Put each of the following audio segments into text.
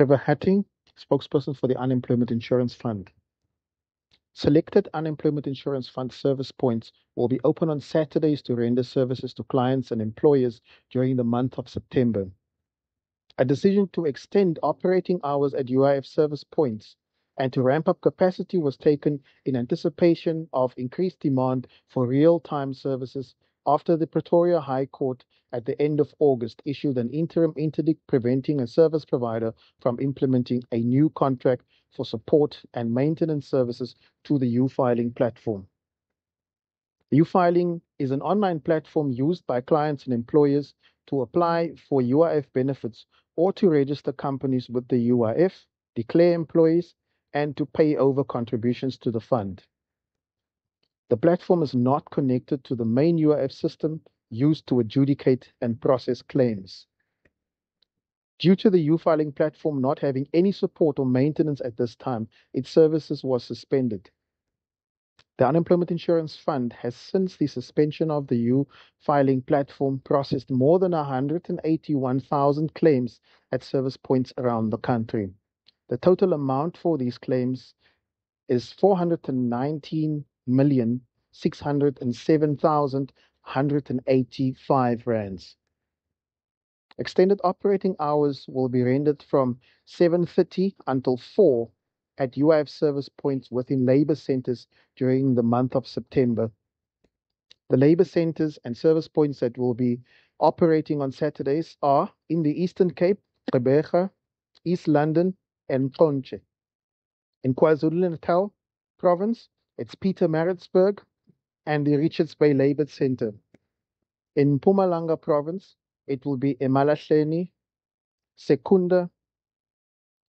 Trevor Hattingh, spokesperson for the Unemployment Insurance Fund. Selected unemployment insurance fund service points will be open on Saturdays to render services to clients and employers during the month of September. A decision to extend operating hours at UIF service points and to ramp up capacity was taken in anticipation of increased demand for real time services after the Pretoria High Court at the end of August issued an interim interdict preventing a service provider from implementing a new contract for support and maintenance services to the uFiling platform. uFiling is an online platform used by clients and employers to apply for UIF benefits or to register companies with the UIF, declare employees, and to pay over contributions to the fund. The platform is not connected to the main UIF system used to adjudicate and process claims. Due to the uFiling platform not having any support or maintenance at this time, its services was suspended. The Unemployment Insurance Fund has since the suspension of the uFiling platform processed more than 181,000 claims at service points around the country. The total amount for these claims is 419 million six hundred and seven thousand hundred and eighty-five rands. Extended operating hours will be rendered from 7:30 until 4 at UIF service points within labor centers during the month of September. The labor centers and service points that will be operating on Saturdays are in the Eastern Cape, Gqeberha, East London, and Ponche. In KwaZulu-Natal province, it's Pietermaritzburg and the Richards Bay Labour Centre. In Mpumalanga province, it will be Emalahleni, Secunda,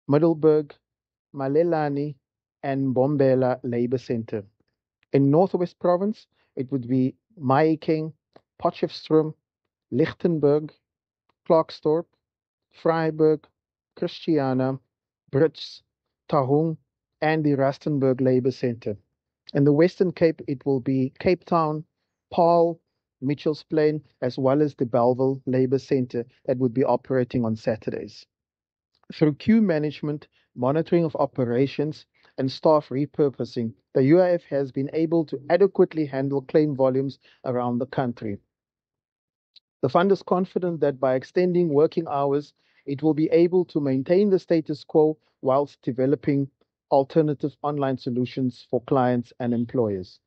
Middelburg, Malelane, and Mbombela Labour Centre. In Northwest Province, it would be Mahikeng, Potchefstroom, Lichtenburg, Klerksdorp, Vryburg, Christiana, Brits, Taung, and the Rustenburg Labour Centre. In the Western Cape, it will be Cape Town, Paarl, Mitchell's Plain, as well as the Bellville Labour Centre that would be operating on Saturdays. Through queue management, monitoring of operations, and staff repurposing, the UIF has been able to adequately handle claim volumes around the country. The fund is confident that by extending working hours, it will be able to maintain the status quo whilst developing alternative online solutions for clients and employers.